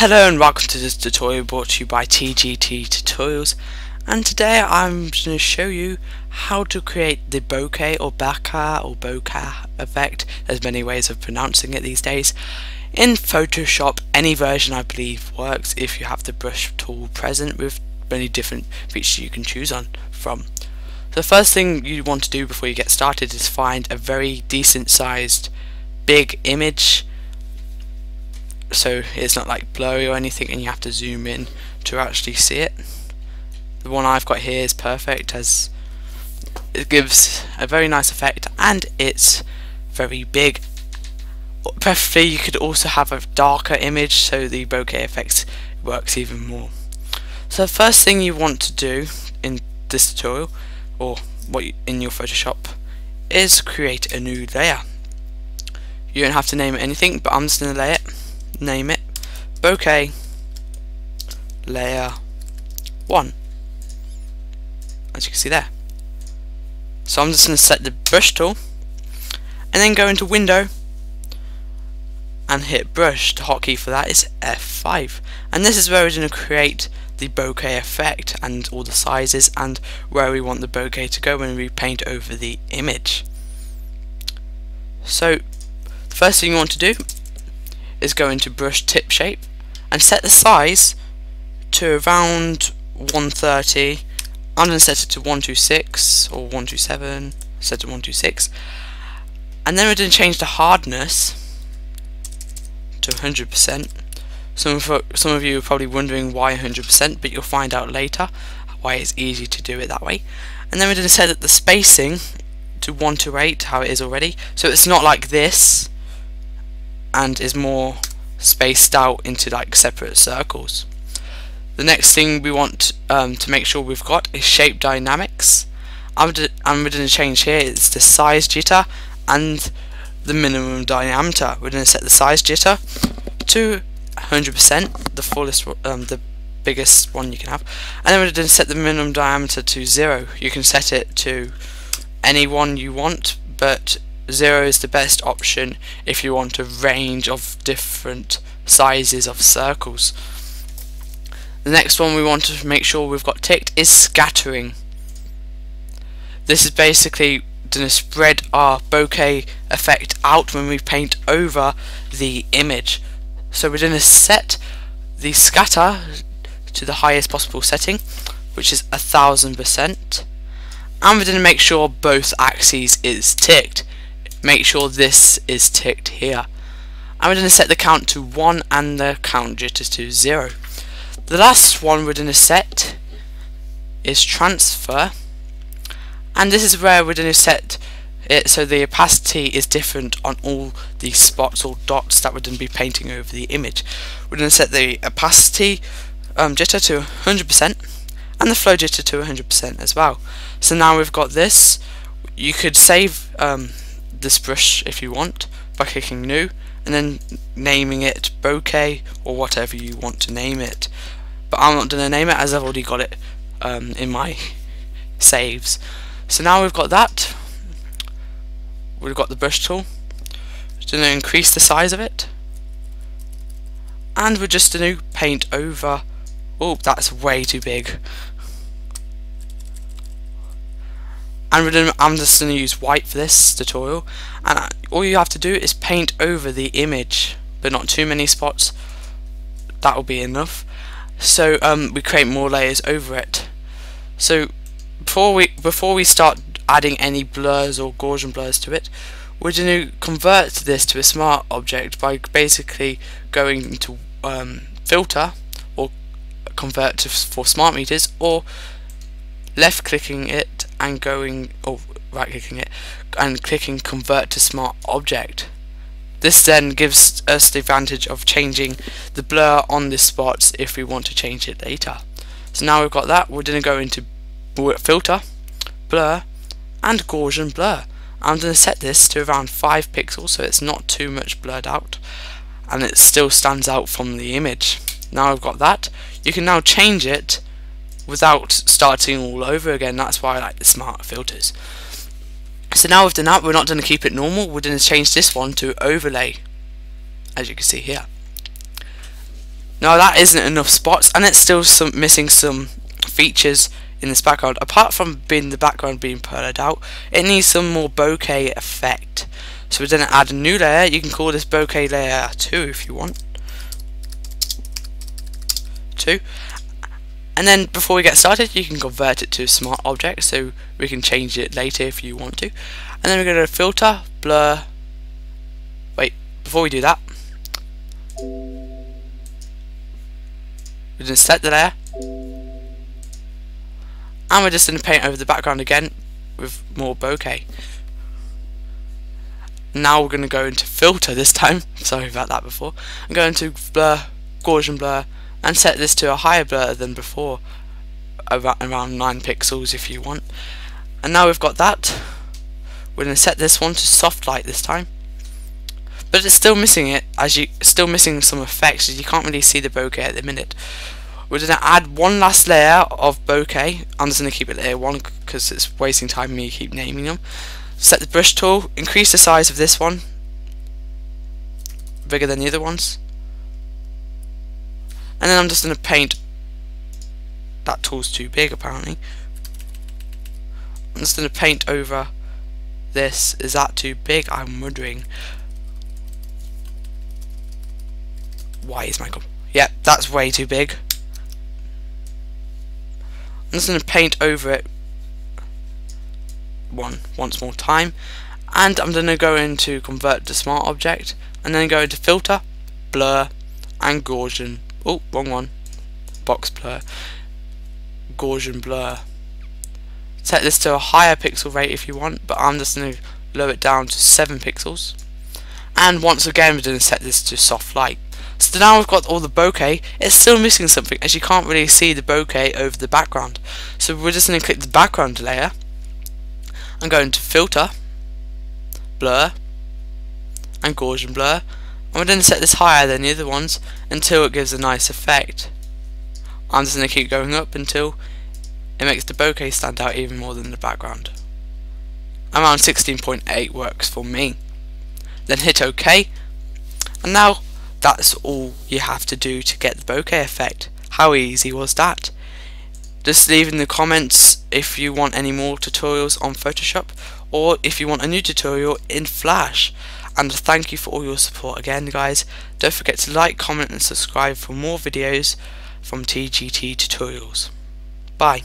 Hello and welcome to this tutorial brought to you by TGT Tutorials. And today I'm going to show you how to create the bokeh or bokeh or bokeh effect, there's many ways of pronouncing it these days, in Photoshop any version I believe works if you have the brush tool present with many different features you can choose on from. The first thing you want to do before you get started is find a very decent sized big image so it's not like blurry or anything and you have to zoom in to actually see it. The one I've got here is perfect as it gives a very nice effect and it's very big. Preferably you could also have a darker image so the bokeh effect works even more. So the first thing you want to do in this tutorial or what you, in your Photoshop is create a new layer. You don't have to name it anything but I'm just going to lay it name it. Bokeh. Layer 1 as you can see there. So I'm just going to set the brush tool and then go into window and hit brush. The hotkey for that is F5 and this is where we're going to create the bokeh effect and all the sizes and where we want the bokeh to go when we paint over the image. So the first thing you want to do is going to brush tip shape and set the size to around 130 I'm going to set it to 126 or 127 set to 126 and then we're going to change the hardness to 100% some of, some of you are probably wondering why 100% but you'll find out later why it's easy to do it that way. And then we're going to set the spacing to 1 to 8 how it is already. So it's not like this and is more spaced out into like separate circles. The next thing we want um, to make sure we've got is shape dynamics. I'm, I'm going to change here is the size jitter and the minimum diameter. We're going to set the size jitter to 100%, the fullest, um, the biggest one you can have, and then we're going to set the minimum diameter to zero. You can set it to any one you want, but 0 is the best option if you want a range of different sizes of circles. The next one we want to make sure we've got ticked is scattering. This is basically going to spread our bokeh effect out when we paint over the image. So we're going to set the scatter to the highest possible setting, which is a thousand percent, and we're going to make sure both axes is ticked make sure this is ticked here. I'm going to set the count to 1 and the count jitter to 0. The last one we're going to set is transfer and this is where we're going to set it so the opacity is different on all the spots or dots that we're going to be painting over the image. We're going to set the opacity um, jitter to 100% and the flow jitter to 100% as well. So now we've got this. You could save um, this brush if you want by clicking new and then naming it bokeh or whatever you want to name it. But I'm not going to name it as I've already got it um, in my saves. So now we've got that. We've got the brush tool. Just going to increase the size of it. And we're just going to paint over. Oh that's way too big and I'm just going to use white for this tutorial. And all you have to do is paint over the image but not too many spots. That will be enough. So um, we create more layers over it. So before we before we start adding any blurs or Gaussian blurs to it we're going to convert this to a smart object by basically going to um, filter or convert to for smart filters or left clicking it and going or right clicking it and clicking convert to smart object. This then gives us the advantage of changing the blur on the spots if we want to change it later. So now we've got that we're going to go into filter blur and Gaussian blur. I'm going to set this to around 5 pixels so it's not too much blurred out and it still stands out from the image. Now I've got that you can now change it without starting all over again. That's why I like the smart filters. So now we've done that, we're not going to keep it normal, we're going to change this one to overlay, as you can see here. Now that isn't enough spots and it's still some missing some features in this background. Apart from being the background being blurred out, it needs some more bokeh effect. So we're going to add a new layer. You can call this bokeh layer 2 if you want. 2. And then before we get started, you can convert it to a smart object so we can change it later if you want to. And then we're going to filter, blur. Wait, before we do that, we're going to set the layer. And we're just going to paint over the background again with more bokeh. Now we're going to go into filter this time. Sorry about that before. I'm going to blur Gaussian blur and set this to a higher blur than before around 9 pixels if you want and now we've got that we're going to set this one to soft light this time but it's still missing it as you still missing some effects as you can't really see the bokeh at the minute we're going to add one last layer of bokeh. I'm just going to keep it layer 1 because it's wasting time me keep naming them. Set the brush tool, increase the size of this one, bigger than the other ones. And then I'm just going to paint, that tool's too big apparently. I'm just going to paint over this, is that too big? I'm wondering. Why is my Michael? Yep, that's way too big. I'm just going to paint over it one once more time and I'm going to go into convert to smart object and then go into filter blur and Gaussian oh wrong one. Box blur. Gaussian blur. Set this to a higher pixel rate if you want but I'm just going to lower it down to 7 pixels. And once again we're going to set this to soft light. So now we've got all the bokeh, it's still missing something as you can't really see the bokeh over the background. So we're just going to click the background layer and go into filter, blur, and Gaussian blur. We're going to set this higher than the other ones until it gives a nice effect. I'm just going to keep going up until it makes the bokeh stand out even more than the background. Around 16.8 works for me. Then hit OK. And now that's all you have to do to get the bokeh effect. How easy was that? Just leave in the comments if you want any more tutorials on Photoshop or if you want a new tutorial in Flash. And thank you for all your support again guys. Don't forget to like, comment and subscribe for more videos from TGT Tutorials. Bye.